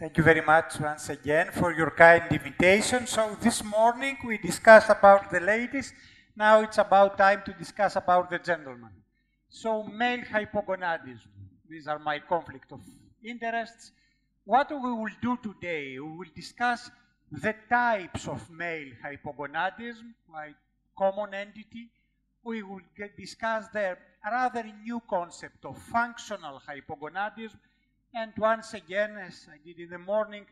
Thank you very much once again for your kind invitation. So this morning we discussed about the ladies. Now it's about time to discuss about the gentlemen. So male hypogonadism. These are my conflict of interests. What we will do today, we will discuss the types of male hypogonadism, quite common entity. We will get, discuss the rather new concept of functional hypogonadism and once again, as I did in the morning,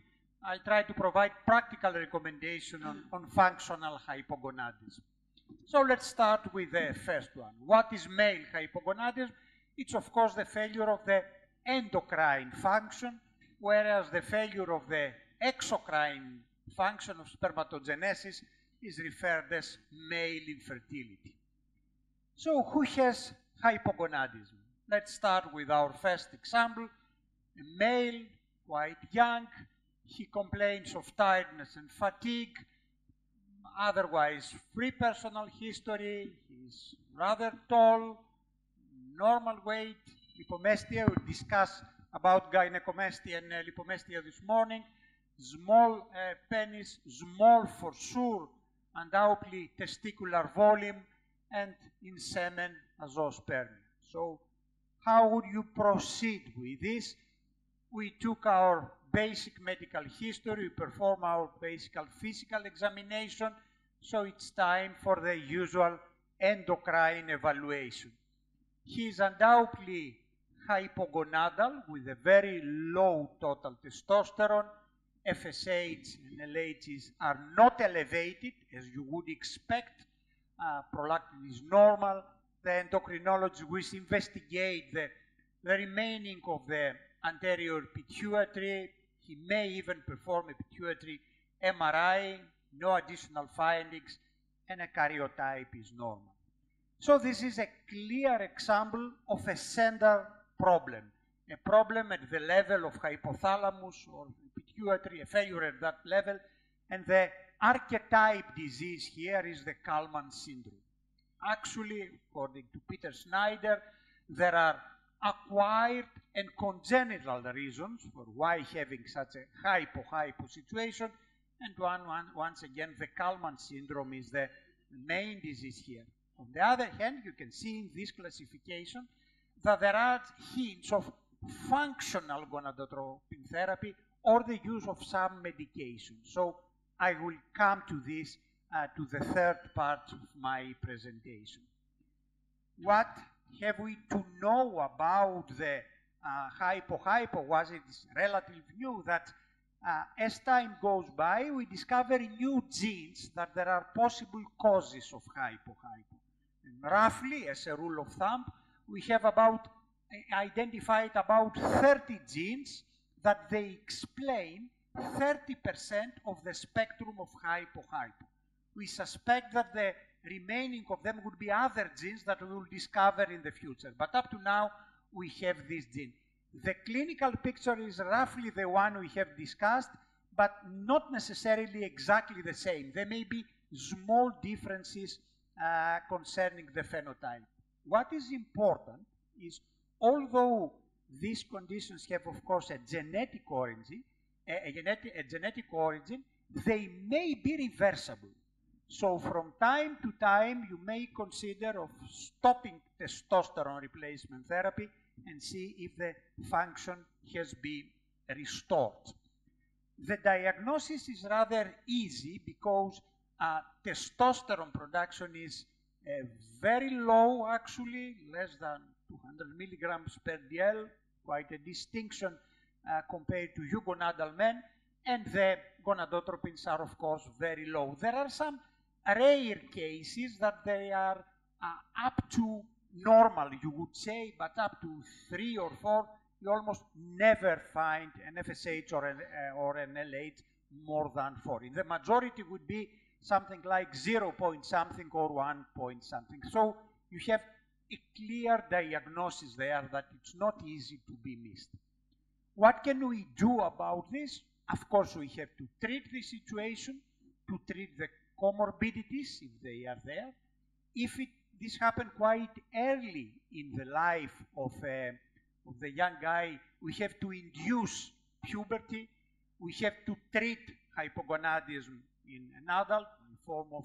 I'll try to provide practical recommendation on, on functional hypogonadism. So let's start with the first one. What is male hypogonadism? It's of course the failure of the endocrine function, whereas the failure of the exocrine function of spermatogenesis is referred as male infertility. So who has hypogonadism? Let's start with our first example, a male, quite young. He complains of tiredness and fatigue. Otherwise, free personal history. He's rather tall, normal weight, lipomastia. We'll discuss about gynecomastia and uh, lipomastia this morning. Small uh, penis, small for sure, undoubtedly testicular volume, and in semen azoospermia. So how would you proceed with this? We took our basic medical history, we perform our basic physical examination, so it's time for the usual endocrine evaluation. He is undoubtedly hypogonadal with a very low total testosterone. FSH and LHs are not elevated as you would expect. Uh, prolactin is normal. The endocrinologist will investigate the, the remaining of the anterior pituitary. He may even perform a pituitary MRI, no additional findings, and a karyotype is normal. So this is a clear example of a central problem, a problem at the level of hypothalamus or pituitary, a failure at that level, and the archetype disease here is the Kallmann syndrome. Actually, according to Peter Snyder, there are acquired and congenital reasons for why having such a hypo-hypo situation. And one, one, once again, the Kallmann syndrome is the main disease here. On the other hand, you can see in this classification that there are hints of functional gonadotropin therapy or the use of some medication. So I will come to this uh, to the third part of my presentation. What have we to know about the uh, hypo-hypo? Was it relatively new that uh, as time goes by, we discover new genes that there are possible causes of hypo-hypo. roughly, as a rule of thumb, we have about identified about 30 genes that they explain 30% of the spectrum of hypo-hypo. We suspect that the remaining of them would be other genes that we will discover in the future. But up to now, we have this gene. The clinical picture is roughly the one we have discussed, but not necessarily exactly the same. There may be small differences uh, concerning the phenotype. What is important is, although these conditions have, of course, a genetic origin, a, a, genetic, a genetic origin, they may be reversible. So from time to time, you may consider of stopping testosterone replacement therapy and see if the function has been restored. The diagnosis is rather easy because uh, testosterone production is uh, very low actually, less than 200 milligrams per dl, quite a distinction uh, compared to eugonadal men, and the gonadotropins are of course very low. There are some rare cases that they are uh, up to normal, you would say, but up to three or four, you almost never find an FSH or an, uh, or an LH more than four. In the majority would be something like zero point something or one point something. So you have a clear diagnosis there that it's not easy to be missed. What can we do about this? Of course, we have to treat the situation, to treat the comorbidities, if they are there. If it, this happened quite early in the life of, uh, of the young guy, we have to induce puberty. we have to treat hypogonadism in an adult in form of,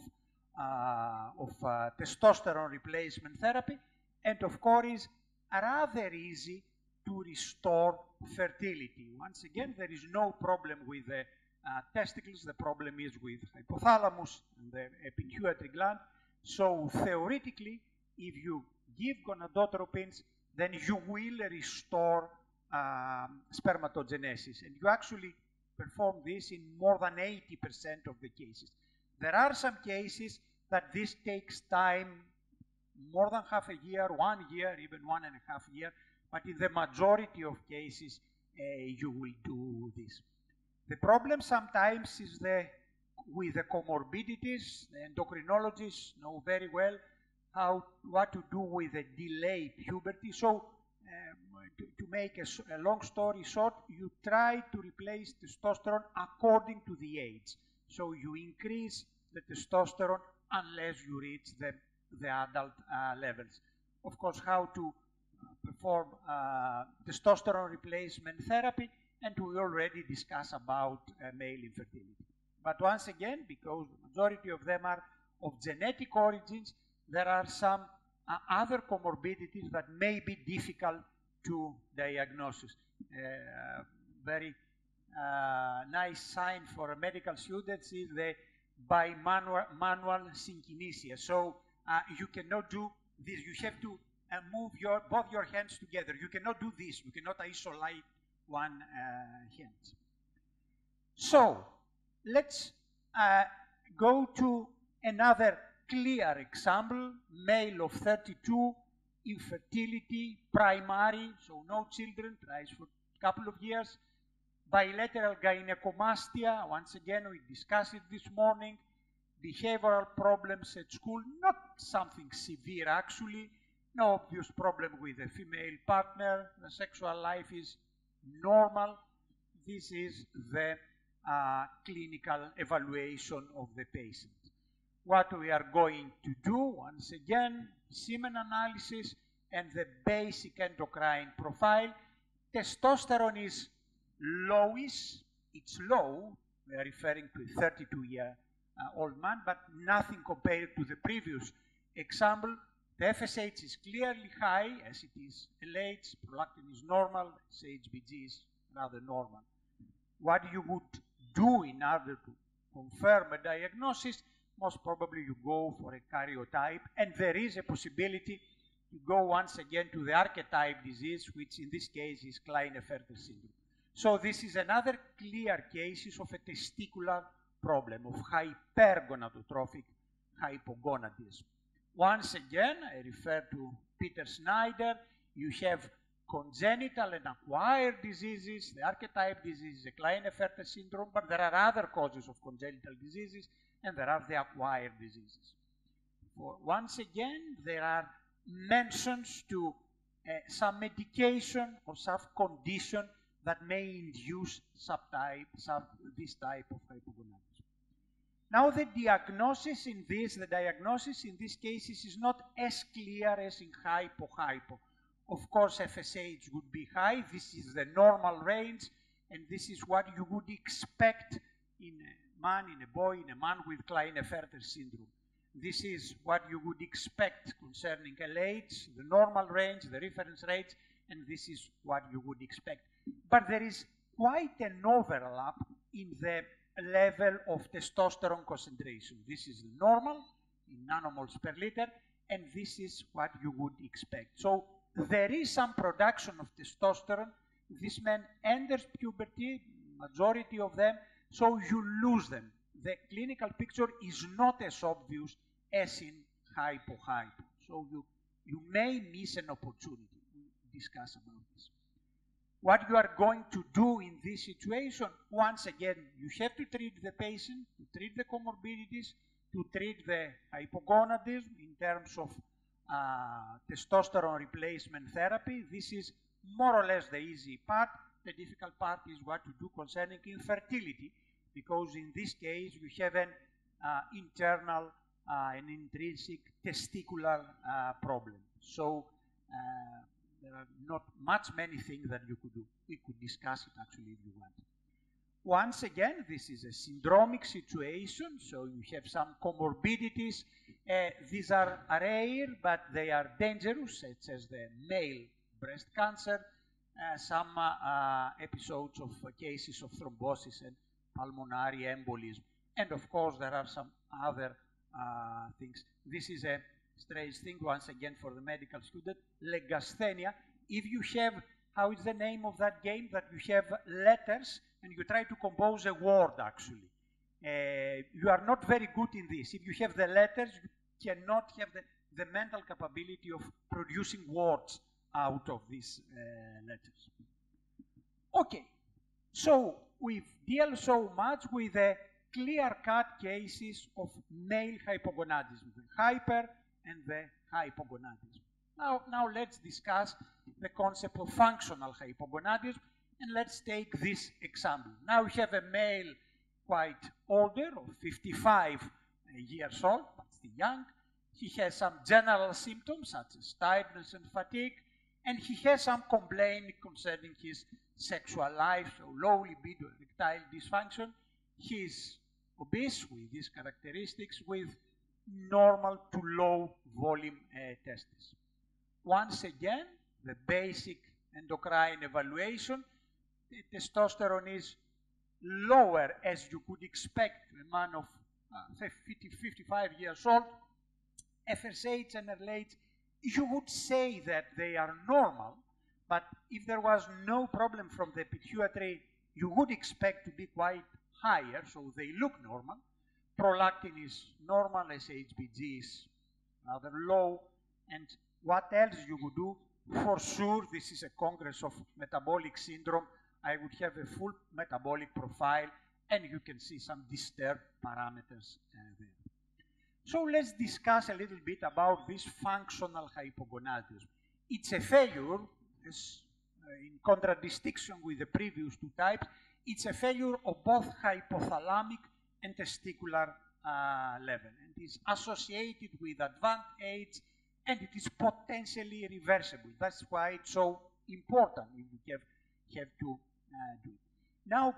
uh, of uh, testosterone replacement therapy, and of course, rather easy to restore fertility. Once again, there is no problem with the uh, testicles, the problem is with hypothalamus and the pituitary gland. So theoretically, if you give gonadotropins, then you will restore um, spermatogenesis. And you actually perform this in more than 80% of the cases. There are some cases that this takes time, more than half a year, one year, even one and a half year, but in the majority of cases, uh, you will do this. The problem sometimes is the with the comorbidities, the endocrinologists know very well how what to do with the delayed puberty. So, um, to, to, make a, a, long story short, you try to replace testosterone according to the age. So you increase the testosterone unless you reach the, the adult uh, levels. Of course, how to uh, perform uh, testosterone replacement therapy, and we already discussed about uh, male infertility. But once again, because the majority of them are of genetic origins, there are some uh, other comorbidities that may be difficult to diagnose. Uh, very uh, nice sign for medical students is the bimanual manual synkinesia. So uh, you cannot do this. You have to uh, move your both your hands together. You cannot do this. You cannot isolate one uh, hand. So let's go to another clear example, male of 32, infertility, primary, so no children, tries for a couple of years, bilateral gynecomastia, once again we discussed it this morning, behavioral problems at school, not something severe actually, no obvious problem with a female partner, the sexual life is normal. This is the uh, clinical evaluation of the patient what we are going to do, once again, semen analysis and the basic endocrine profile. Testosterone is lowish, it's low, we are referring to a 32 year uh, old man, but nothing compared to the previous example. The FSH is clearly high, as it is LH, prolactin is normal, HBG is rather normal. What you would do in order to confirm a diagnosis most probably you go for a karyotype, and there is a possibility to go once again to the archetype disease, which in this case is Klinefelter syndrome. So this is another clear case of a testicular problem of hypergonadotrophic hypogonadism. Once again, I refer to Peter Snyder. You have congenital and acquired diseases. The archetype disease is a Klinefelter syndrome, but there are other causes of congenital diseases and there are the acquired diseases. For once again, there are mentions to uh, some medication or some condition that may induce subtype, sub, this type of hypogonadism. Now the diagnosis in this, the diagnosis in these cases is not as clear as in hypo-hypo. Of course, FSH would be high. This is the normal range, and this is what you would expect in a man, in a boy, in a man with Klinefelter syndrome. This is what you would expect concerning LH, the normal range, the reference range, and this is what you would expect. But there is quite an overlap in the level of testosterone concentration. This is normal in nanomoles per liter, and this is what you would expect. So there is some production of testosterone. This man enters puberty, majority of them, so you lose them. The clinical picture is not as obvious as in hypo-hypo. So you, you may miss an opportunity. We discuss about this. What you are going to do in this situation, once again, you have to treat the patient, to treat the comorbidities, to treat the hypogonadism in terms of uh, testosterone replacement therapy. This is more or less the easy part. The difficult part is what to do concerning infertility because in this case we have an uh, internal uh, intrinsic testicular uh, problem. So uh, there are not much many things that you could do. We could discuss it actually if you want. Once again, this is a syndromic situation, so you have some comorbidities. Uh, these are rare, but they are dangerous, such as the male breast cancer, uh, some uh, uh episodes of cases of thrombosis and pulmonary embolism. And of course, there are some other uh, things. This is a strange thing, once again, for the medical student. Legasthenia. If you have, how is the name of that game? That you have letters and you try to compose a word, actually. Uh, you are not very good in this. If you have the letters, you cannot have the, the mental capability of producing words out of these uh, letters. Okay, so we deal so much with the clear-cut cases of male hypogonadism, hyper and the hypogonadism. Now, now let's discuss the concept of functional hypogonadism, and let's take this example. Now we have a male quite older, of 55 uh, years old, but still young. He has some general symptoms such as tiredness and fatigue, and he has some complaint concerning his sexual life, so low libido, erectile dysfunction. He is obese with these characteristics with normal to low volume uh, testes. Once again, the basic endocrine evaluation, testosterone is lower as you could expect a man of uh, 50, 55 years old. FSH and LH, you would say that they are normal, but if there was no problem from the pituitary, you would expect to be quite higher, so they look normal. Prolactin is normal, SHBG is rather low, and what else you would do? For sure, this is a congress of metabolic syndrome. I would have a full metabolic profile, and you can see some disturbed parameters uh, there. So let's discuss a little bit about this functional hypogonadism. It's a failure, as, uh, in contradistinction with the previous two types, it's a failure of both hypothalamic and testicular uh, level and is associated with advanced age and it is potentially reversible. That's why it's so important if we have, have to uh, do it. Now,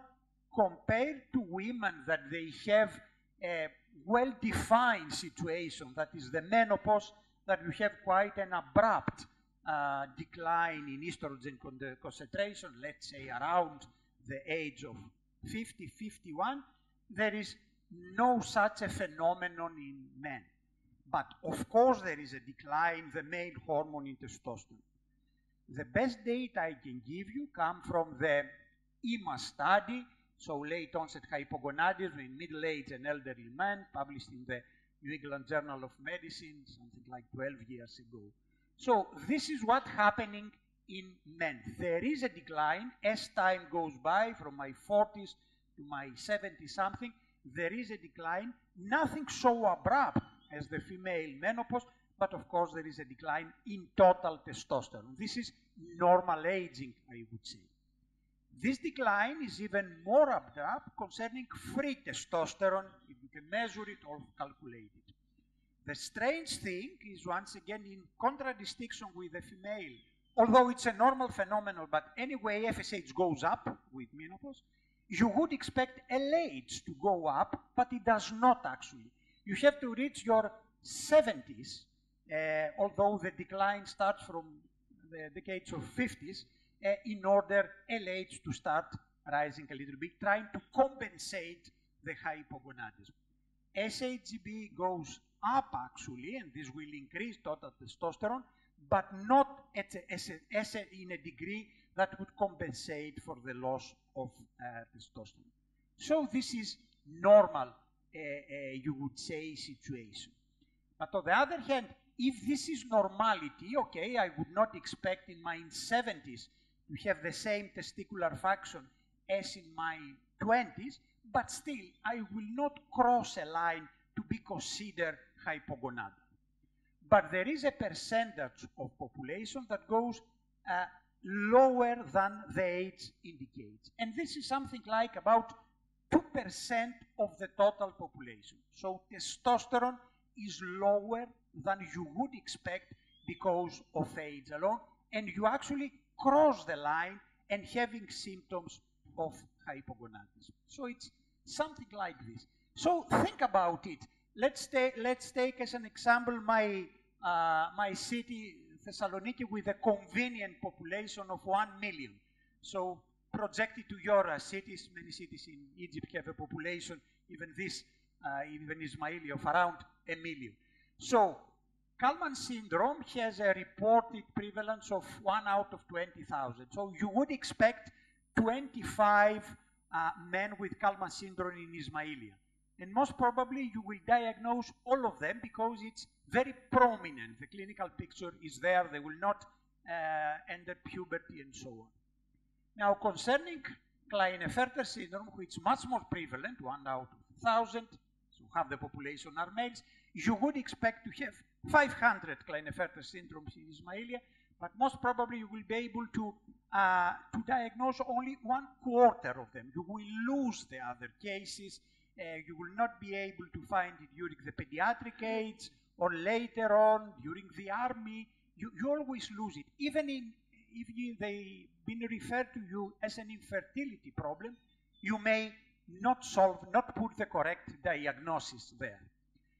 compared to women that they have a well-defined situation, that is the menopause, that you have quite an abrupt uh, decline in estrogen concentration, let's say around the age of 50, 51, there is no such a phenomenon in men. But of course there is a decline, in the male hormone in testosterone. The best data I can give you come from the EMAS study, so late onset hypogonadism in middle-aged and elderly men, published in the New England Journal of Medicine, something like 12 years ago. So this is what's happening in men. There is a decline as time goes by from my 40s to my 70 something. There is a decline, nothing so abrupt as the female menopause, but of course there is a decline in total testosterone. This is normal aging, I would say. This decline is even more abrupt concerning free testosterone, if you can measure it or calculate it. The strange thing is once again in contradistinction with the female although it's a normal phenomenon, but anyway, FSH goes up with menopause, you would expect LH to go up, but it does not actually. You have to reach your 70s, uh, although the decline starts from the decades of 50s, uh, in order LH to start rising a little bit, trying to compensate the hypogonadism. SHBG goes up actually, and this will increase total testosterone, but not a, in a degree that would compensate for the loss of uh, testosterone. So this is normal, uh, uh, you would say, situation. But on the other hand, if this is normality, okay, I would not expect in my 70s to have the same testicular function as in my 20s, but still, I will not cross a line to be considered hypogonadal but there is a percentage of population that goes uh, lower than the age indicates. And this is something like about 2% of the total population. So testosterone is lower than you would expect because of age alone, and you actually cross the line and having symptoms of hypogonadism. So it's something like this. So think about it. Let's take, let's take as an example my, uh, my city, Thessaloniki, with a convenient population of 1 million. So projected to your uh, cities, many cities in Egypt have a population, even this, uh, even Ismailia, of around a million. So Kallmann syndrome has a reported prevalence of 1 out of 20,000. So you would expect 25 uh, men with Kallmann syndrome in Ismailia. And most probably you will diagnose all of them because it's very prominent. The clinical picture is there. They will not uh, enter puberty and so on. Now, concerning Klinefelter syndrome, which is much more prevalent, one out of 1,000, so half the population are males, you would expect to have 500 Klinefelter syndromes in Ismailia, but most probably you will be able to, uh, to diagnose only one quarter of them. You will lose the other cases. Uh, you will not be able to find it during the pediatric age or later on during the army. You, you always lose it. Even in, if you, they been referred to you as an infertility problem, you may not solve, not put the correct diagnosis there.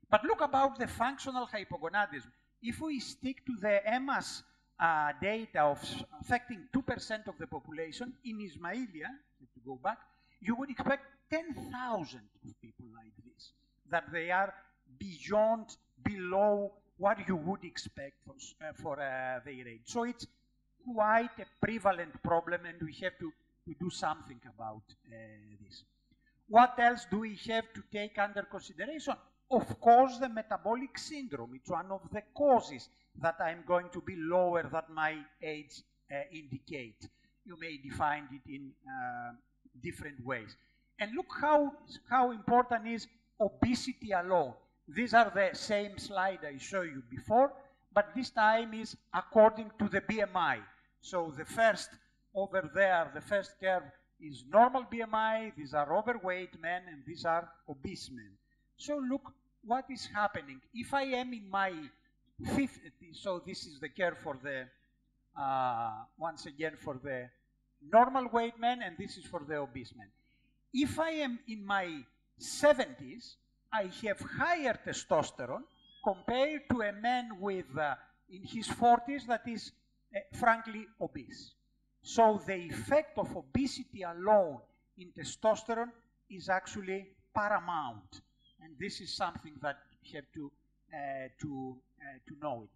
But look about the functional hypogonadism. If we stick to the EMAS uh, data of affecting 2% of the population in Ismailia, to go back, you would expect 10,000 of people like this, that they are beyond, below what you would expect for, uh, for uh, their age. So it's quite a prevalent problem and we have to, to do something about uh, this. What else do we have to take under consideration? Of course, the metabolic syndrome. It's one of the causes that I'm going to be lower than my age uh, indicate. You may define it in uh, different ways. And look how, how important is obesity alone. These are the same slide I showed you before, but this time is according to the BMI. So the first over there, the first curve is normal BMI, these are overweight men, and these are obese men. So look what is happening. If I am in my fifth, so this is the curve for the, uh, once again, for the normal weight men, and this is for the obese men. If I am in my 70s, I have higher testosterone compared to a man with, uh, in his 40s that is uh, frankly obese. So the effect of obesity alone in testosterone is actually paramount. And this is something that you have to, uh, to, uh, to know it.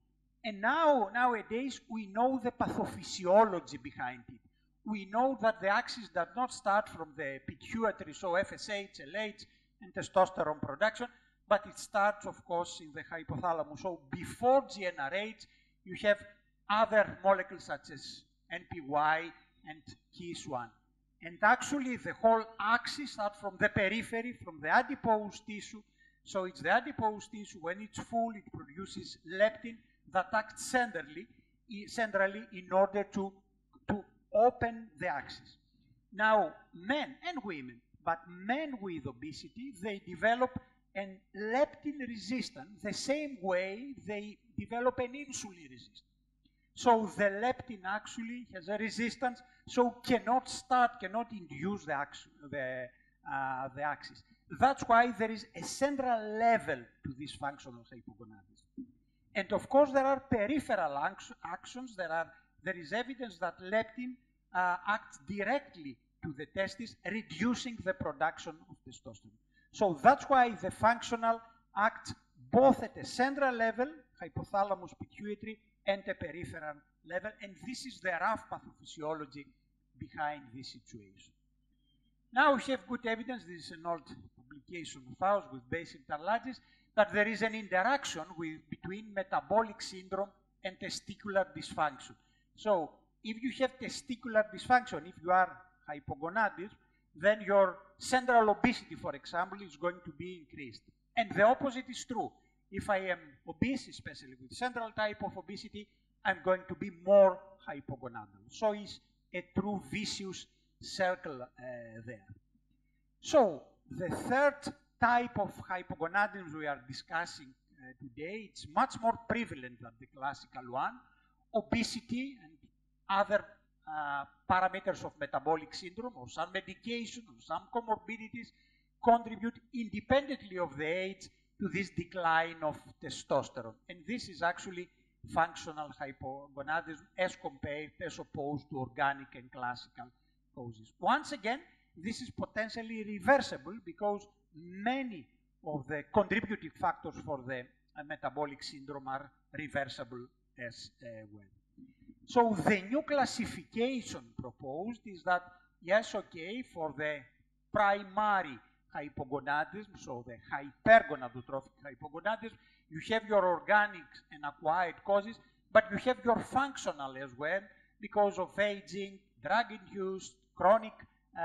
And now, nowadays, we know the pathophysiology behind it. We know that the axis does not start from the pituitary, so FSH, LH, and testosterone production, but it starts, of course, in the hypothalamus. So before GnRH, you have other molecules such as NPY and KISS1. And actually, the whole axis starts from the periphery, from the adipose tissue. So it's the adipose tissue. When it's full, it produces leptin that acts centrally, centrally in order to, to open the axis. Now, men and women, but men with obesity, they develop an leptin resistance the same way they develop an insulin resistance. So the leptin actually has a resistance, so cannot start, cannot induce the, the, uh, the axis. That's why there is a central level to this functional hypogonadism. And of course, there are peripheral actions. There, are, there is evidence that leptin uh, acts directly to the testis, reducing the production of testosterone. So that's why the functional acts both at a central level, hypothalamus pituitary, and a peripheral level, and this is the rough pathophysiology behind this situation. Now we have good evidence, this is an old publication of ours with Basil Tarlatzis, that there is an interaction with, between metabolic syndrome and testicular dysfunction. So if you have testicular dysfunction, if you are hypogonadism, then your central obesity, for example, is going to be increased. And the opposite is true. If I am obese, especially with central type of obesity, I'm going to be more hypogonadal. So it's a true vicious circle uh, there. So the third type of hypogonadism we are discussing uh, today, it's much more prevalent than the classical one, obesity and other uh, parameters of metabolic syndrome or some medication or some comorbidities contribute independently of the age to this decline of testosterone. And this is actually functional hypogonadism as compared, as opposed to organic and classical causes. Once again, this is potentially reversible because many of the contributing factors for the uh, metabolic syndrome are reversible as uh, well. So the new classification proposed is that, yes, okay, for the primary hypogonadism, so the hypergonadotrophic hypogonadism, you have your organic and acquired causes, but you have your functional as well because of aging, drug-induced, chronic um,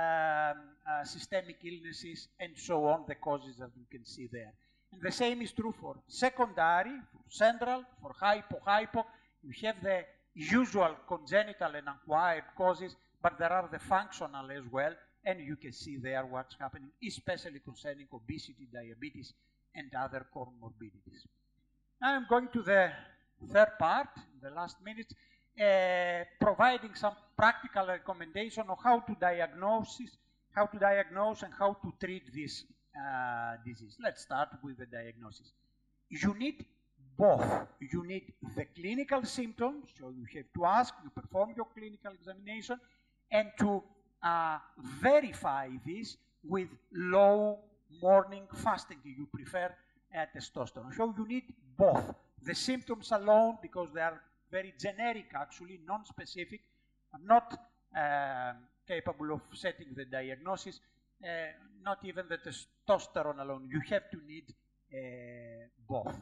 uh, systemic illnesses, and so on, the causes that you can see there. The same is true for secondary, for central, for hypo-hypo. You have the usual congenital and acquired causes, but there are the functional as well, and you can see there what's happening, especially concerning obesity, diabetes, and other comorbidities. Now I'm going to the third part, the last minute, uh, providing some practical recommendation on how to diagnose, how to diagnose and how to treat this uh, disease. Let's start with the diagnosis. You need both. You need the clinical symptoms, so you have to ask, you perform your clinical examination, and to uh, verify this with low morning fasting you prefer uh, testosterone. So you need both. The symptoms alone, because they are very generic actually, non-specific, not uh, capable of setting the diagnosis, uh, not even the testosterone alone. You have to need uh, both.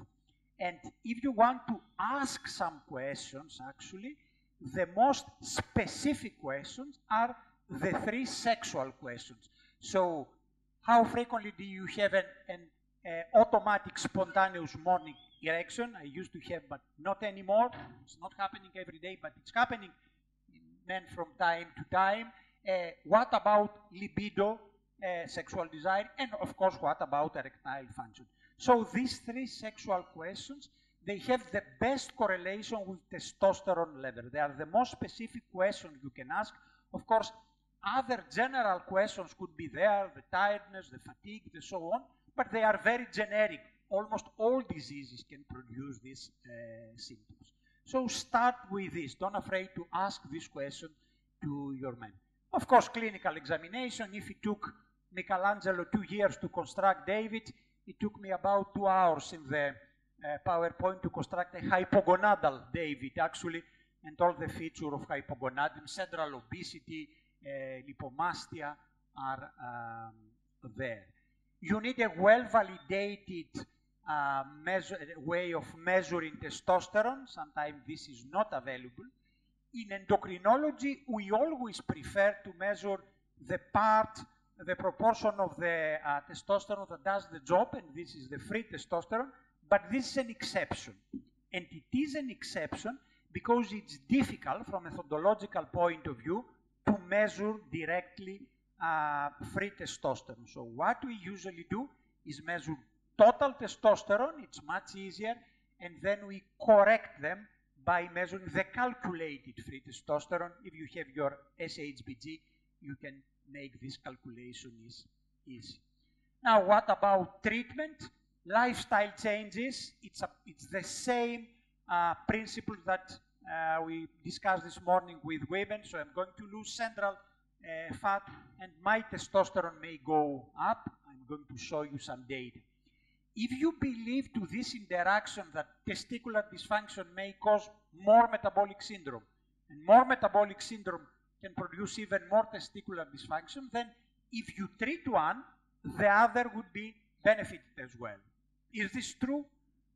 And if you want to ask some questions, actually, the most specific questions are the three sexual questions. So, how frequently do you have an, an uh, automatic spontaneous morning erection? I used to have, but not anymore. It's not happening every day, but it's happening in men from time to time. Uh, what about libido, uh, sexual desire, and of course, what about erectile function? So these three sexual questions, they have the best correlation with testosterone level. They are the most specific questions you can ask. Of course, other general questions could be there, the tiredness, the fatigue, and so on, but they are very generic. Almost all diseases can produce these uh, symptoms. So start with this. Don't afraid to ask this question to your man. Of course, clinical examination. If it took Michelangelo two years to construct David, it took me about two hours in the uh, PowerPoint to construct a hypogonadal David, actually, and all the features of hypogonadism, central obesity, uh, lipomastia are um, there. You need a well-validated uh, way of measuring testosterone. Sometimes this is not available. In endocrinology, we always prefer to measure the part the proportion of the uh, testosterone that does the job, and this is the free testosterone, but this is an exception. And it is an exception because it's difficult from a methodological point of view to measure directly uh, free testosterone. So what we usually do is measure total testosterone, it's much easier, and then we correct them by measuring the calculated free testosterone. If you have your SHBG, you can make this calculation is easy. Now, what about treatment? Lifestyle changes, it's, a, it's the same uh, principle that uh, we discussed this morning with women. So I'm going to lose central uh, fat and my testosterone may go up. I'm going to show you some data. If you believe to this interaction that testicular dysfunction may cause more metabolic syndrome, and more metabolic syndrome can produce even more testicular dysfunction, then if you treat one, the other would be benefited as well. Is this true?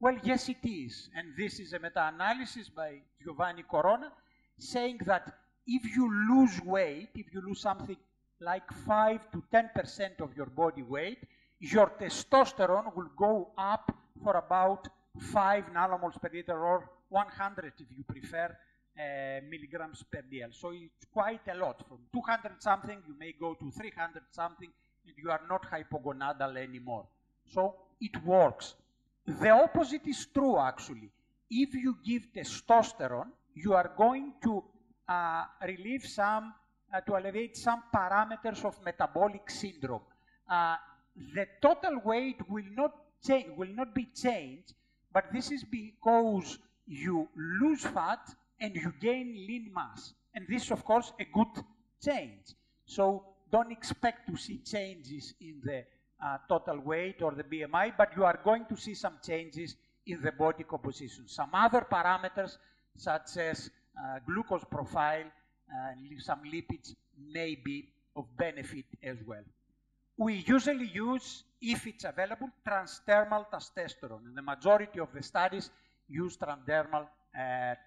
Well, yes, it is. And this is a meta-analysis by Giovanni Corona saying that if you lose weight, if you lose something like 5 to 10% of your body weight, your testosterone will go up for about 5 nanomoles per liter or 100 if you prefer milligrams per dl. So it's quite a lot. From 200 something, you may go to 300 something, and you are not hypogonadal anymore. So it works. The opposite is true, actually. If you give testosterone, you are going to uh, relieve some, uh, to elevate some parameters of metabolic syndrome. Uh, the total weight will not, change, will not be changed, but this is because you lose fat and you gain lean mass. And this is, of course, a good change. So don't expect to see changes in the uh, total weight or the BMI, but you are going to see some changes in the body composition. Some other parameters, such as uh, glucose profile, and some lipids, may be of benefit as well. We usually use, if it's available, transdermal testosterone. And the majority of the studies use transdermal uh,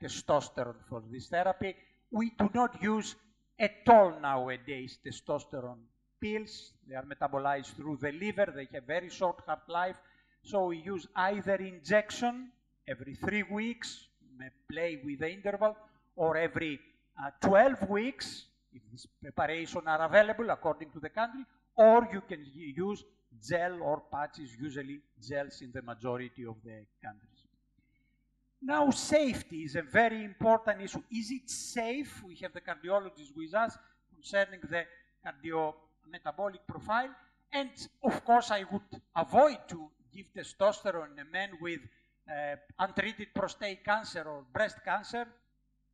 testosterone for this therapy. We do not use at all nowadays testosterone pills. They are metabolized through the liver. They have very short half-life. So we use either injection every three weeks, play with the interval, or every uh, 12 weeks, if this preparation are available according to the country, or you can use gel or patches, usually gels in the majority of the countries. Now, safety is a very important issue. Is it safe? We have the cardiologist with us concerning the cardiometabolic profile. And of course, I would avoid to give testosterone in a man with uh, untreated prostate cancer or breast cancer.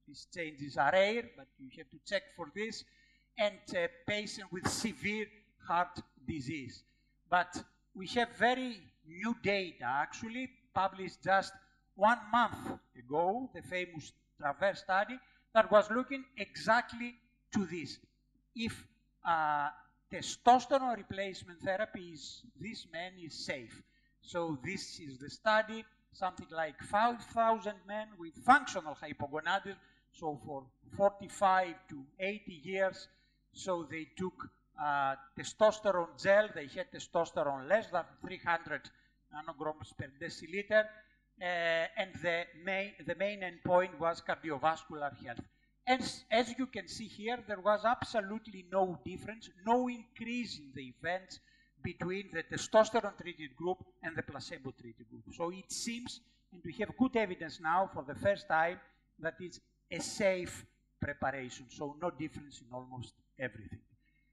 These changes are rare, but you have to check for this. And a patient with severe heart disease. But we have very new data, actually, published just one month ago, the famous TRAVERSE study, that was looking exactly to this. If uh, testosterone replacement therapy is, this man is safe. So this is the study, something like 5,000 men with functional hypogonadism, so for 45 to 80 years. So they took uh, testosterone gel, they had testosterone less than 300 nanograms per deciliter, Uh, and the main, the main endpoint was cardiovascular health. As, as you can see here, there was absolutely no difference, no increase in the events between the testosterone-treated group and the placebo-treated group. So it seems, and we have good evidence now for the first time, that it's a safe preparation, so no difference in almost everything.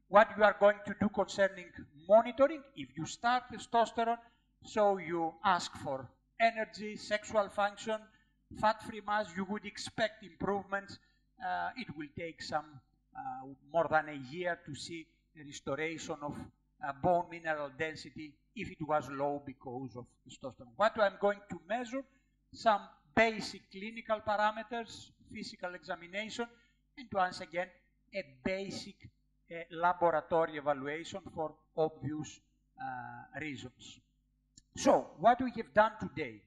What you are going to do concerning monitoring, if you start testosterone, so you ask for energy, sexual function, fat-free mass, you would expect improvements. Uh, it will take some uh, more than a year to see a restoration of uh, bone mineral density if it was low because of testosterone. What I'm going to measure, some basic clinical parameters, physical examination, and once again, a basic uh, laboratory evaluation for obvious uh, reasons. So, what we have done today,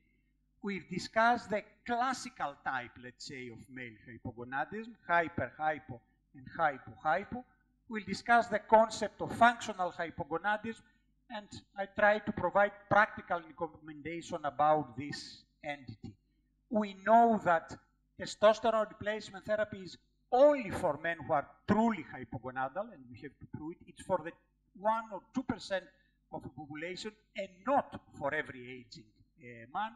we've discussed the classical type, let's say, of male hypogonadism, hyper, hypo, and hypo, hypo. We'll discuss the concept of functional hypogonadism, and I try to provide practical recommendation about this entity. We know that testosterone replacement therapy is only for men who are truly hypogonadal, and we have to prove it. It's for the 1 or 2% of the population and not for every aging uh, man.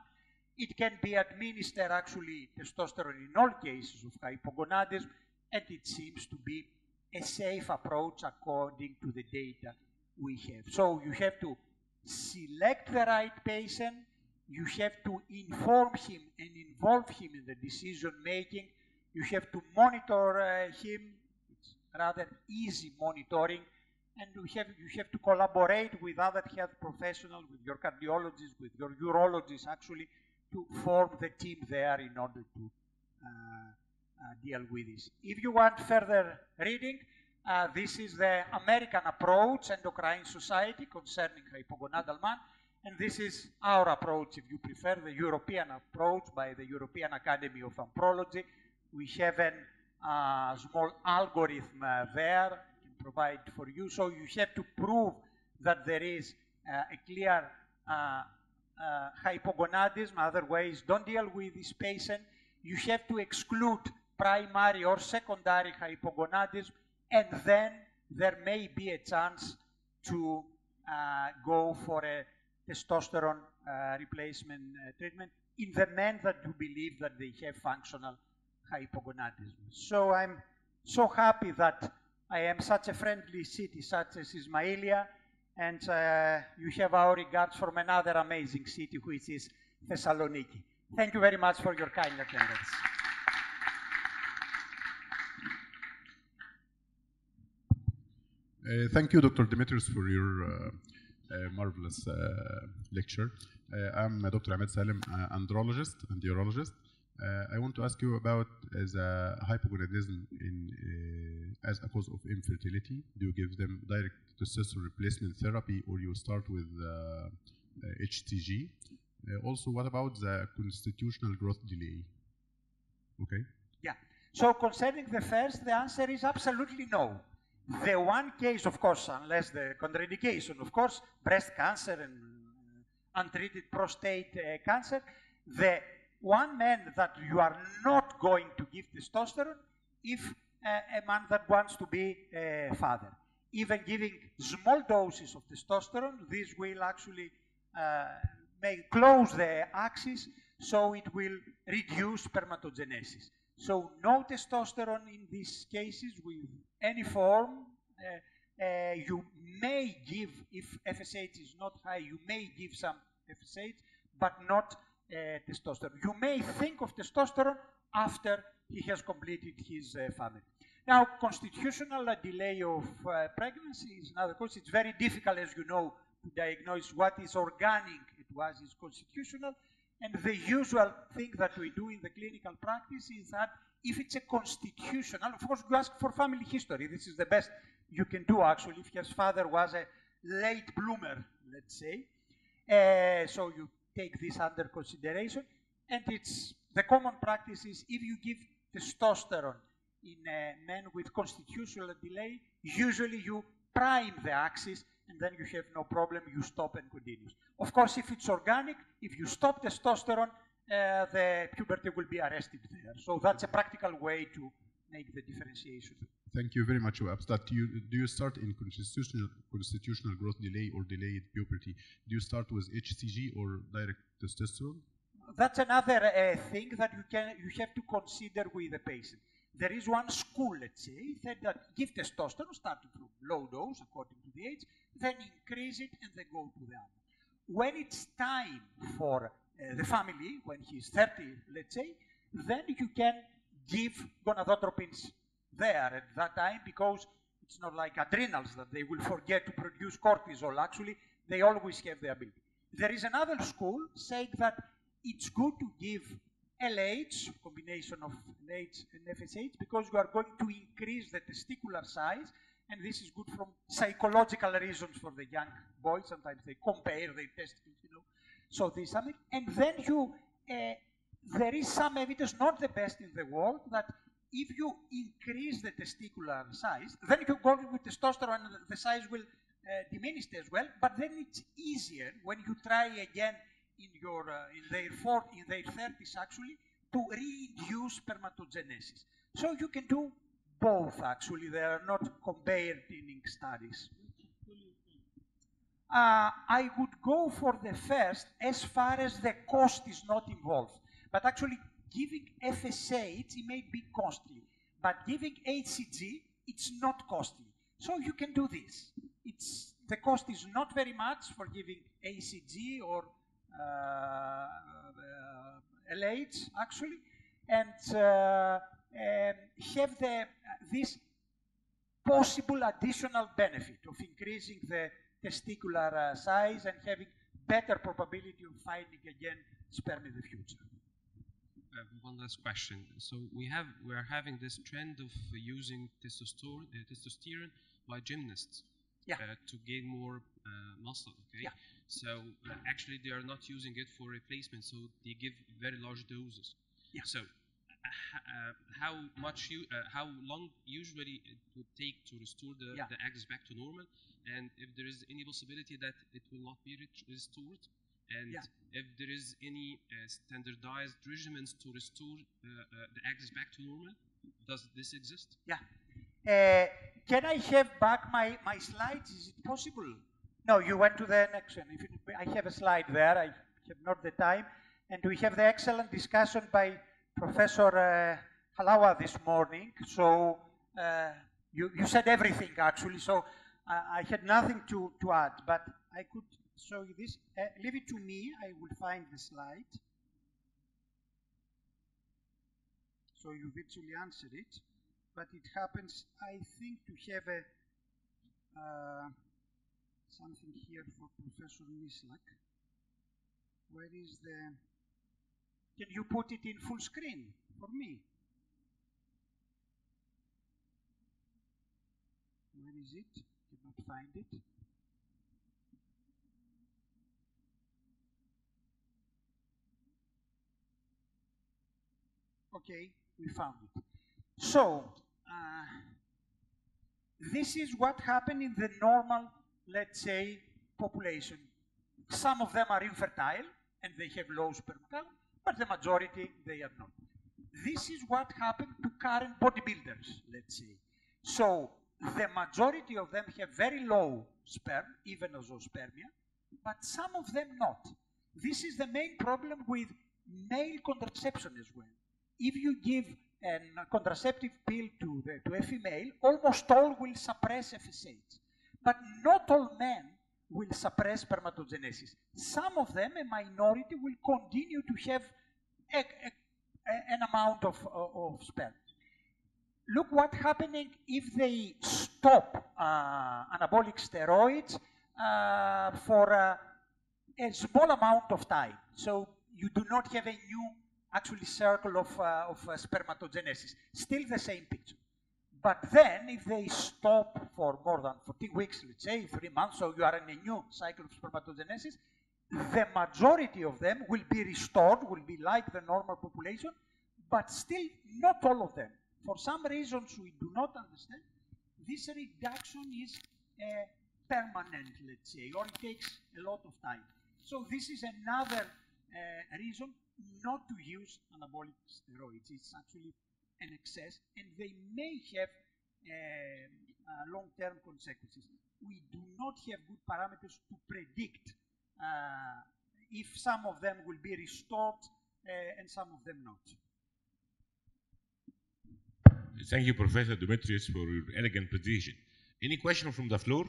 It can be administered actually testosterone in all cases of hypogonadism and it seems to be a safe approach according to the data we have. So you have to select the right patient, you have to inform him and involve him in the decision making, you have to monitor uh, him, it's rather easy monitoring, and you have, you have to collaborate with other health professionals, with your cardiologists, with your urologists, actually, to form the team there in order to uh, uh, deal with this. If you want further reading, uh, this is the American approach, Endocrine Society, concerning hypogonadal man, and this is our approach, if you prefer, the European approach by the European Academy of Andrology. We have a uh, small algorithm uh, there provide for you. So you have to prove that there is uh, a clear uh, uh, hypogonadism. Otherwise, don't deal with this patient. You have to exclude primary or secondary hypogonadism, and then there may be a chance to uh, go for a testosterone uh, replacement treatment in the men that you believe that they have functional hypogonadism. So I'm so happy that I am such a friendly city such as Ismailia, and uh, you have our regards from another amazing city, which is Thessaloniki. Thank you very much for your kind attendance. Uh, thank you, Dr. Dimitrios, for your uh, uh, marvelous uh, lecture. Uh, I'm uh, Dr. Ahmed Salim, andrologist and urologist. Uh, I want to ask you about the hypogonadism in, uh, as a cause of infertility. Do you give them direct testosterone replacement therapy or you start with HCG? Uh, also, what about the constitutional growth delay? Okay. Yeah. So concerning the first, the answer is absolutely no. The one case, of course, unless the contraindication, of course, breast cancer and untreated prostate uh, cancer, the one man that you are not going to give testosterone if uh, a man that wants to be a father. Even giving small doses of testosterone, this will actually uh, close the axis, so it will reduce spermatogenesis. So no testosterone in these cases with any form. Uh, uh, you may give, if FSH is not high, you may give some FSH, but not uh, testosterone. You may think of testosterone after he has completed his uh, family. Now, constitutional delay of uh, pregnancy is another question. It's very difficult, as you know, to diagnose what is organic and what is constitutional. And the usual thing that we do in the clinical practice is that if it's a constitutional, of course, you ask for family history. This is the best you can do, actually, if his father was a late bloomer, let's say. Uh, so you take this under consideration. And it's the common practice is if you give testosterone in uh, men with constitutional delay, usually you prime the axis and then you have no problem, you stop and continue. Of course, if it's organic, if you stop testosterone, uh, the puberty will be arrested there. So that's a practical way to make the differentiation. Thank you very much. That you, do you start in constitutional, constitutional growth delay or delayed puberty? Do you start with HCG or direct testosterone? That's another uh, thing that you can you have to consider with the patient. There is one school, let's say, that, that give testosterone starting from low dose according to the age, then increase it and then go to the other. When it's time for uh, the family, when he's 30, let's say, then you can give gonadotropins there at that time because it's not like adrenals that they will forget to produce cortisol. Actually, they always have the ability. There is another school saying that it's good to give LH, combination of LH and FSH, because you are going to increase the testicular size, and this is good from psychological reasons for the young boys. Sometimes they compare their testicles, you know. So this something, and then you, uh, there is some evidence, not the best in the world, that if you increase the testicular size, then you go with testosterone, and the size will uh, diminish as well. But then it's easier when you try again in your uh, in their in their thirties actually to reduce spermatogenesis. So you can do both actually. They are not compared in studies. Uh, I would go for the first as far as the cost is not involved. But actually, giving FSH, it may be costly. But giving HCG, it's not costly. So you can do this. It's, the cost is not very much for giving HCG or uh, uh, LH, actually, and uh, um, have the, this possible additional benefit of increasing the testicular uh, size and having better probability of finding again sperm in the future. Uh, one last question. So we have we are having this trend of using testosterone, uh, testosterone by gymnasts Yeah. uh, to gain more uh, muscle. Okay. Yeah. So uh, actually, they are not using it for replacement. So they give very large doses. Yeah. So. Uh, uh, how much you uh, how long usually it would take to restore the, Yeah. the axis back to normal and if there is any possibility that it will not be restored and Yeah. if there is any uh, standardized regimens to restore uh, uh, the axis back to normal, does this exist? Yeah. Uh, can I have back my, my slides? Is it possible? No, you went to the next one. If it, I have a slide there. I have not the time. And we have the excellent discussion by Professor uh, Halawa this morning. So uh, you, you said everything actually. So I, I had nothing to, to add, but I could you this. Uh, leave it to me. I will find the slide. So you virtually answered it, but it happens, I think, to have a uh, something here for Professor Mislak. Where is the? Can you put it in full screen for me? Where is it? Cannot find it. Okay, we found it. So, uh, this is what happened in the normal, let's say, population. Some of them are infertile and they have low sperm count, but the majority they are not. This is what happened to current bodybuilders, let's say. So the majority of them have very low sperm, even azoospermia, but some of them not. This is the main problem with male contraception as well. If you give a contraceptive pill to, the, to a female, almost all will suppress FSH. But not all men will suppress spermatogenesis. Some of them, a minority, will continue to have a, a, an amount of, of sperm. Look what's happening if they stop uh, anabolic steroids uh, for uh, a small amount of time. So you do not have a new actually circle of, uh, of uh, spermatogenesis. Still the same picture. But then, if they stop for more than 14 weeks, let's say three months, so you are in a new cycle of spermatogenesis, the majority of them will be restored, will be like the normal population, but still not all of them. For some reasons we do not understand, this reduction is uh, permanent, let's say, or it takes a lot of time. So this is another uh, reason not to use anabolic steroids. It's actually an excess, and they may have uh, uh, long-term consequences. We do not have good parameters to predict uh, if some of them will be restored uh, and some of them not. Thank you, Professor Dimitrios, for your elegant presentation. Any question from the floor?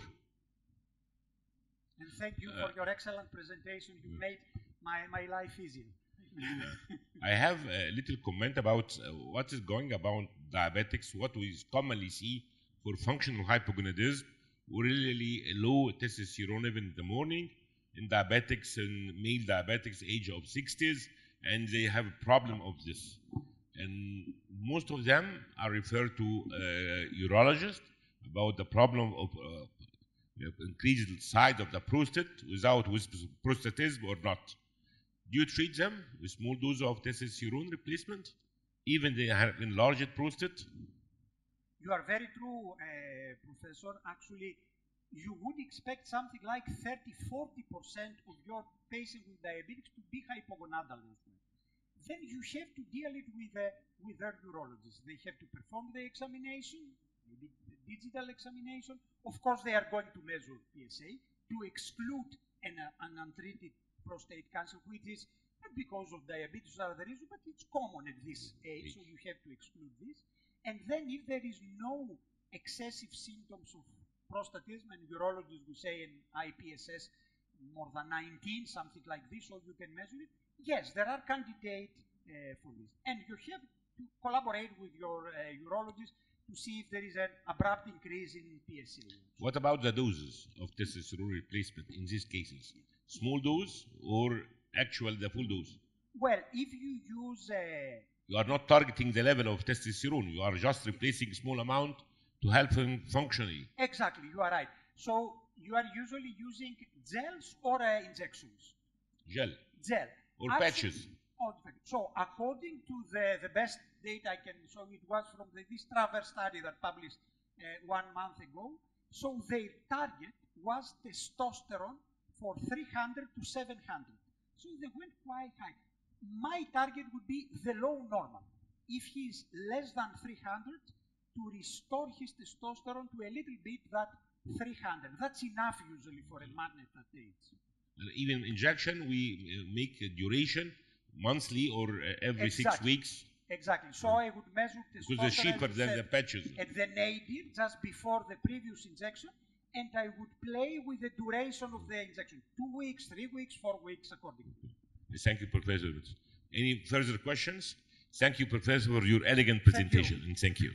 And thank you for your excellent presentation. You made my, my life easier. I have a little comment about uh, what is going about diabetics, what we commonly see for functional hypogonadism, really low testosterone even in the morning, in diabetics and male diabetics age of 60s, and they have a problem of this. And most of them are referred to uh, about the problem of uh, increased size of the prostate without with prostatism or not. Do you treat them with small dose of testosterone replacement, even they have enlarged prostate? You are very true, uh, Professor. Actually, you would expect something like 30 40% of your patients with diabetes to be hypogonadal. Then you have to deal it with, uh, with their. They have to perform the examination, maybe digital examination. Of course, they are going to measure PSA to exclude an, uh, an untreated prostate cancer, which is not because of diabetes or other reason, but it's common at this age, so you have to exclude this. And then if there is no excessive symptoms of prostatism, and urologists will say an IPSS more than 19, something like this, so you can measure it, yes, there are candidates uh, for this. And you have to collaborate with your uh, urologist to see if there is an abrupt increase in PSA. What about the doses of testosterone replacement in these cases? Small dose or actual the full dose? Well, if you use uh, You are not targeting the level of testosterone. You are just replacing small amount to help him functionally. exactly, you are right. So you are usually using gels or uh, injections. Gel Gel. or Actually- patches. So according to the, the best data I can show, it was from the, this TRAVERSE study that published uh, one month ago. So their target was testosterone for 300 to 700. So they went quite high. My target would be the low normal. If he is less than 300, to restore his testosterone to a little bit that 300. That's enough usually for a man at that age. Even injection, we uh, make a duration monthly or uh, every six weeks. Exactly. So I would measure because testosterone they're cheaper than the patches. at the nadir just before the previous injection, and I would play with the duration of the injection: two weeks, three weeks, four weeks, accordingly. Thank you, Professor. Any further questions? Thank you, Professor, for your elegant you. presentation, and thank you.